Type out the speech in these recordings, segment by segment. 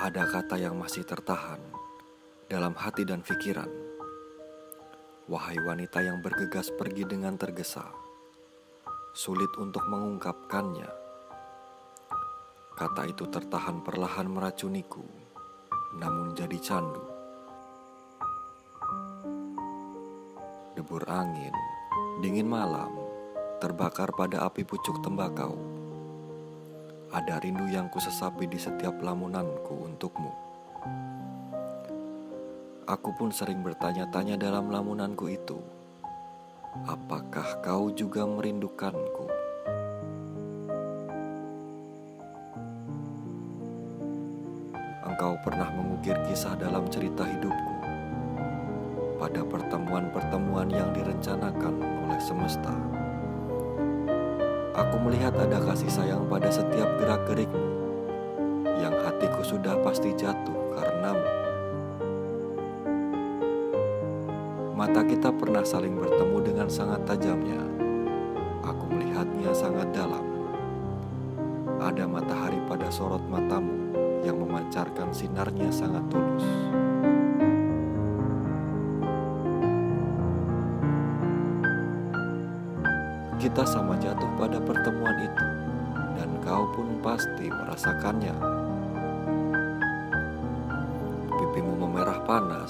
Ada kata yang masih tertahan dalam hati dan pikiran. Wahai wanita yang bergegas pergi dengan tergesa, sulit untuk mengungkapkannya. Kata itu tertahan perlahan meracuniku, namun jadi candu. Debur angin, dingin malam, terbakar pada api pucuk tembakau. Ada rindu yang kusesapi di setiap lamunanku untukmu. Aku pun sering bertanya-tanya dalam lamunanku itu, apakah kau juga merindukanku? Engkau pernah mengukir kisah dalam cerita hidupku pada pertemuan-pertemuan yang direncanakan oleh semesta. Aku melihat ada kasih sayang pada setiap gerak-gerikmu yang hatiku sudah pasti jatuh karenamu. Mata kita pernah saling bertemu dengan sangat tajamnya. Aku melihatnya sangat dalam. Ada matahari pada sorot matamu yang memancarkan sinarnya sangat tulus. Kita sama jatuh pada pertemuan itu, dan kau pun pasti merasakannya. Pipimu memerah panas,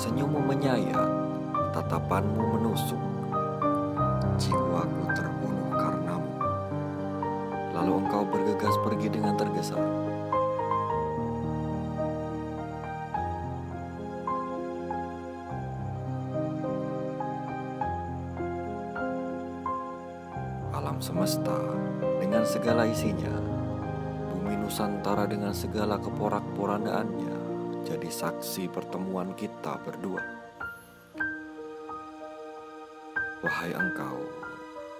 senyummu menyayat, tatapanmu menusuk. Jiwaku terbunuh karenamu. Lalu engkau bergegas pergi dengan tergesa. Alam semesta dengan segala isinya, bumi Nusantara dengan segala keporak-porandaannya, jadi saksi pertemuan kita berdua. Wahai engkau,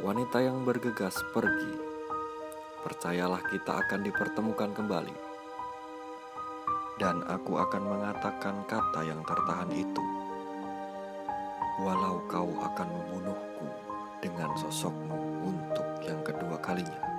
wanita yang bergegas pergi, percayalah kita akan dipertemukan kembali. Dan aku akan mengatakan kata yang tertahan itu. Walau kau akan membunuhku dengan sosokmu untuk yang kedua kalinya.